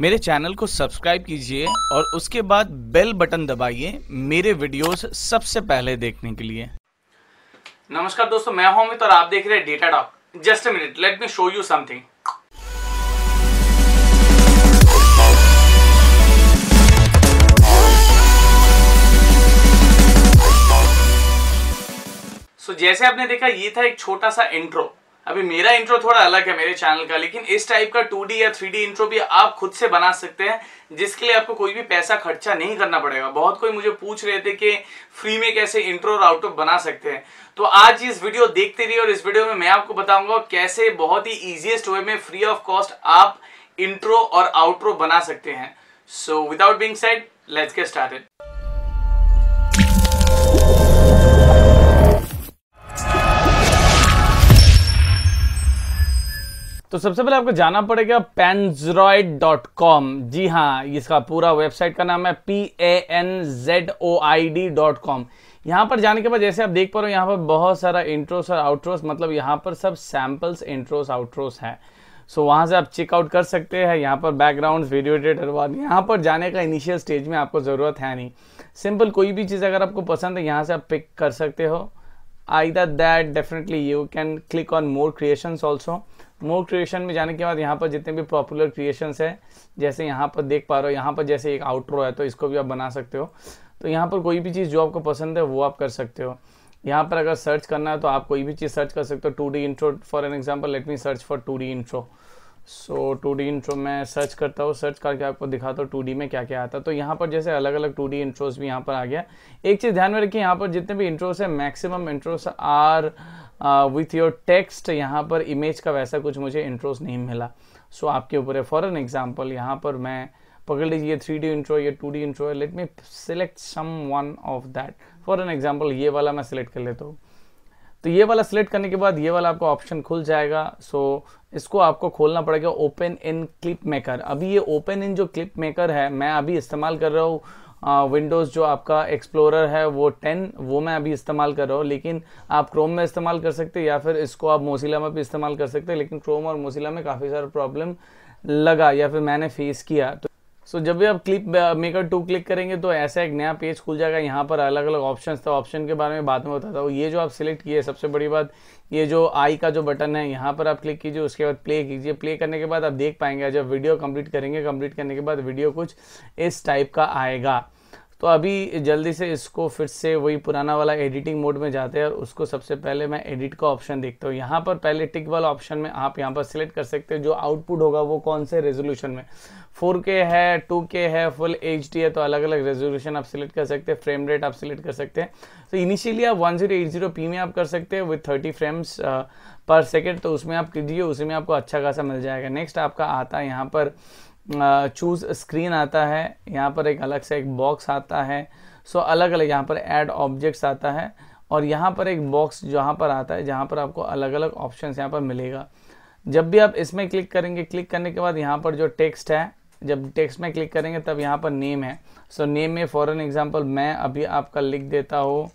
मेरे चैनल को सब्सक्राइब कीजिए और उसके बाद बेल बटन दबाइए मेरे वीडियोस सबसे पहले देखने के लिए। नमस्कार दोस्तों, मैं हूँ अमित और आप देख रहे हैं data doc just a minute let me show you something so जैसे आपने देखा, ये था एक छोटा सा इंट्रो अभी मेरा इंट्रो थोड़ा अलग है मेरे चैनल का, लेकिन इस टाइप का 2D या 3D इंट्रो भी आप खुद से बना सकते हैं, जिसके लिए आपको कोई भी पैसा खर्चा नहीं करना पड़ेगा। बहुत कोई मुझे पूछ रहे थे कि फ्री में कैसे इंट्रो और आउटरो बना सकते हैं। तो आज इस वीडियो देखते रहिए और इस वीडियो में मैं आपको बताऊँगा कैसे बहुत ही इजिएस्ट वे में फ्री ऑफ़ कॉस्ट आप इंट्रो और आउटरो बना सकते हैं। So without being said let's get started तो सबसे पहले आपको जाना पड़ेगा पेनजॉइड डॉट कॉम जी हाँ इसका पूरा वेबसाइट का नाम है P A N Z O I D dot com यहाँ पर जाने के बाद, जैसे आप देख पा रहे हो, यहाँ पर बहुत सारा इंट्रोस और आउट्रोस मतलब यहाँ पर सब सैम्पल्स इंट्रोस आउट्रोस है। सो वहाँ से आप चेकआउट कर सकते हैं। यहाँ पर बैकग्राउंड वीडियो एडिटर बाद यहाँ पर जाने का इनिशियल स्टेज में आपको ज़रूरत है नहीं। सिंपल कोई भी चीज़ अगर आपको पसंद है, यहाँ से आप पिक कर सकते हो। Either that definitely you can click on more creations also more creation में जाने के बाद यहाँ पर जितने भी पॉपुलर क्रिएशंस है, जैसे यहाँ पर देख पा रहे हो, यहाँ पर जैसे एक आउटरो है तो इसको भी आप बना सकते हो। तो यहाँ पर कोई भी चीज़ जो आपको पसंद है, वो आप कर सकते हो। यहाँ पर अगर सर्च करना है तो आप कोई भी चीज़ सर्च कर सकते हो। Two D intro for an example let me search for two D intro so two D intro मैं सर्च करता हूँ सर्च करके आपको दिखाता हूँ टू डी में क्या क्या आता है। तो यहाँ पर जैसे अलग अलग टू डी इंट्रोस भी यहाँ पर आ गया। एक चीज़ ध्यान में रखिए यहाँ पर जितने भी इंट्रोस है maximum intros are with your text यहाँ पर इमेज का वैसा कुछ मुझे इंट्रोस नहीं मिला। सो so, आपके ऊपर है। फॉर एन एग्ज़ाम्पल यहाँ पर मैं पकड़ लीजिए थ्री डी इंट्रो या two D intro let me select some one of that for an example ये वाला मैं सिलेक्ट कर लेता हूँ। तो ये वाला सिलेक्ट करने के बाद ये वाला आपका ऑप्शन खुल जाएगा। सो so, इसको आपको खोलना पड़ेगा ओपन इन क्लिप मेकर अभी ये ओपन इन जो क्लिप मेकर है मैं अभी इस्तेमाल कर रहा हूँ विंडोज़ जो आपका एक्सप्लोरर है वो 10 वो मैं अभी इस्तेमाल कर रहा हूँ। लेकिन आप क्रोम में इस्तेमाल कर सकते हैं या फिर इसको आप मोसिला में भी इस्तेमाल कर सकते हैं। लेकिन क्रोम और मोसिला में काफ़ी सारा प्रॉब्लम लगा या फिर मैंने फेस किया। तो सो so, जब भी आप क्लिप मेकर टू क्लिक करेंगे तो ऐसा एक नया पेज खुल जाएगा। यहाँ पर अलग अलग ऑप्शन था। ऑप्शन के बारे में बाद में बताता हूँ। ये जो आप सिलेक्ट किए सबसे बड़ी बात ये जो आई का जो बटन है यहाँ पर आप क्लिक कीजिए उसके बाद प्ले कीजिए। प्ले करने के बाद आप देख पाएँगे जब वीडियो कंप्लीट करेंगे कंप्लीट करने के बाद वीडियो कुछ इस टाइप का आएगा। तो अभी जल्दी से इसको फिर से वही पुराना वाला एडिटिंग मोड में जाते हैं और उसको सबसे पहले मैं एडिट का ऑप्शन देखता हूँ। यहाँ पर पहले टिक वाला ऑप्शन में आप यहाँ पर सिलेक्ट कर सकते हैं। जो आउटपुट होगा वो कौन से रेजोल्यूशन में? 4K है 2K है फुल HD है तो अलग अलग रेजोल्यूशन आप सिलेक्ट कर सकते हैं। फ्रेम रेट आप सिलेक्ट कर सकते हैं। तो इनिशियली आप 1080p में आप कर सकते हैं विथ 30 फ्रेम्स पर सेकेंड तो उसमें आप कीजिए, उसमें आपको अच्छा खासा मिल जाएगा। नेक्स्ट आपका आता है यहाँ पर चूज़ स्क्रीन आता है यहाँ पर एक अलग से एक बॉक्स आता है सो अलग अलग यहाँ पर ऐड ऑब्जेक्ट्स आता है और यहाँ पर एक बॉक्स जहाँ पर आता है जहाँ पर आपको अलग अलग ऑप्शन यहाँ पर मिलेगा। जब भी आप इसमें क्लिक करेंगे क्लिक करने के बाद यहाँ पर जो टेक्स्ट है जब टेक्स्ट में क्लिक करेंगे तब यहाँ पर नेम है। सो so, नेम में फॉर एन एग्ज़ाम्पल मैं अभी आपका लिख देता हूँ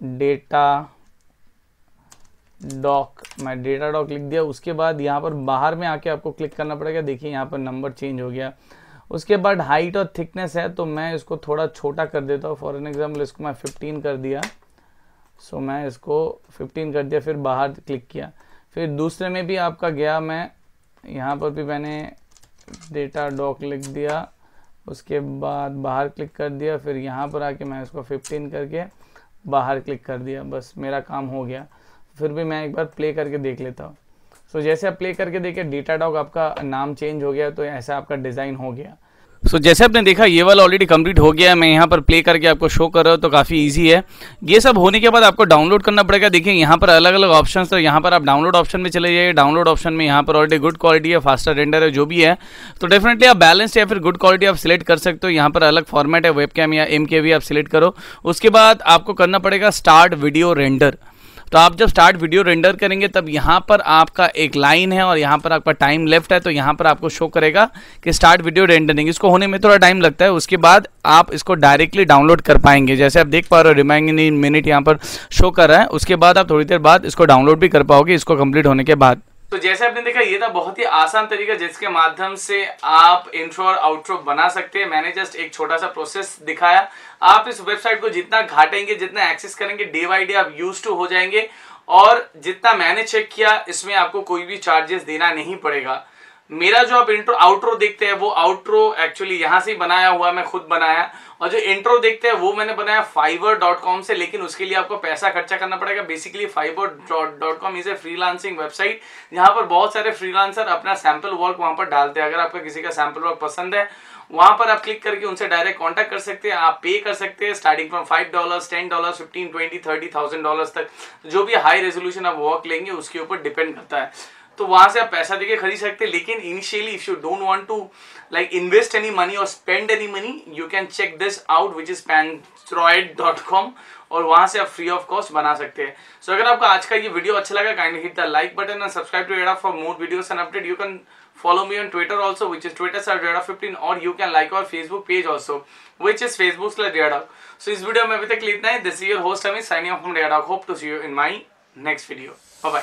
डेटा डॉक मैं डेटा डॉक लिख दिया। उसके बाद यहाँ पर बाहर में आके आपको क्लिक करना पड़ेगा। देखिए यहाँ पर नंबर चेंज हो गया। उसके बाद हाइट और थिकनेस है तो मैं इसको थोड़ा छोटा कर देता हूँ। फॉर एन एग्ज़ाम्पल इसको मैं 15 कर दिया। सो मैं इसको 15 कर दिया, फिर बाहर क्लिक किया। फिर दूसरे में भी आपका गया। मैं यहाँ पर भी मैंने डेटा डॉक लिख दिया। उसके बाद बाहर क्लिक कर दिया। फिर यहाँ पर आके मैं इसको 15 करके बाहर क्लिक कर दिया। बस मेरा काम हो गया। फिर भी मैं एक बार प्ले करके देख लेता हूँ। सो so, जैसे आप प्ले करके देखिए डेटा डॉग आपका नाम चेंज हो गया तो ऐसा आपका डिज़ाइन हो गया। सो so, जैसे आपने देखा ये वाला ऑलरेडी कंप्लीट हो गया है। मैं यहाँ पर प्ले करके आपको शो कर रहा हूँ तो काफ़ी इजी है। ये सब होने के बाद आपको डाउनलोड करना पड़ेगा। देखिए यहाँ पर अलग अलग ऑप्शन तो यहाँ पर आप डाउनलोड ऑप्शन में चले जाइए। डाउनलोड ऑप्शन में यहाँ पर ऑलरेडी गुड क्वालिटी है फास्टर रेंडर है जो भी है। तो डेफिनेटली आप बैलेंस या फिर गुड क्वालिटी आप सिलेक्ट कर सकते हो। यहाँ पर अलग फॉर्मेट है वेब या एम आप सिलेक्ट करो। उसके बाद आपको करना पड़ेगा स्टार्ट वीडियो रेंडर तो आप जब स्टार्ट वीडियो रेंडर करेंगे, तब यहाँ पर आपका एक लाइन है और यहाँ पर आपका टाइम लेफ़्ट है तो यहाँ पर आपको शो करेगा कि स्टार्ट वीडियो रेंडरिंग इसको होने में थोड़ा टाइम लगता है, उसके बाद आप इसको डायरेक्टली डाउनलोड कर पाएँगे। जैसे आप देख पा रहे हो रिमाइंग मिनट यहाँ पर शो कर रहा है, उसके बाद आप थोड़ी देर बाद इसको डाउनलोड भी कर पाओगे, इसको कंप्लीट होने के बाद। तो जैसे आपने देखा, ये था बहुत ही आसान तरीका जिसके माध्यम से आप इंट्रो और आउट्रो बना सकते हैं। मैंने जस्ट एक छोटा सा प्रोसेस दिखाया। आप इस वेबसाइट को जितना घाटेंगे, जितना एक्सेस करेंगे डे बाई डे आप यूज़ टू हो जाएँगे। और जितना मैंने चेक किया, इसमें आपको कोई भी चार्जेस देना नहीं पड़ेगा। मेरा जो आप इंट्रो आउट्रो देखते हैं, वो आउट्रो एक्चुअली यहाँ से बनाया हुआ मैं खुद बनाया। और जो इंट्रो देखते हैं, वो मैंने बनाया फाइवर डॉट कॉम से, लेकिन उसके लिए आपको पैसा खर्चा करना पड़ेगा। Basically Fiverr dot com is a freelancing website जहाँ पर बहुत सारे फ्रीलांसर अपना सैंपल वर्क वहाँ पर डालते हैं। अगर आपका किसी का सैंपल वर्क पसंद है, वहाँ पर आप क्लिक करके उनसे डायरेक्ट कॉन्टेक्ट कर सकते हैं, आप पे कर सकते हैं starting from five dollar ten dollar fifteen twenty thirty thousand dollar तक। जो भी हाई रेजोल्यूशन आप वर्क लेंगे, उसके ऊपर डिपेंड करता है। तो वहाँ से आप पैसा देके खरीद सकते हैं लेकिन initially if you don't want to like invest any money और spend any money you can check this out which is dot com और वहाँ से आप फ्री ऑफ़ कॉस्ट बना सकते हैं। सो so, अगर आपको आज का ये वीडियो अच्छा लगा kindly hit the like button and subscribe to Reda for more videos and update you can follow me on twitter also which is twitter slash reda 15 or you can like our facebook page also which is facebook slash इस video में अभी तक इतना ही। This is your host Amit signing off from Reda hope to see you in my next video bye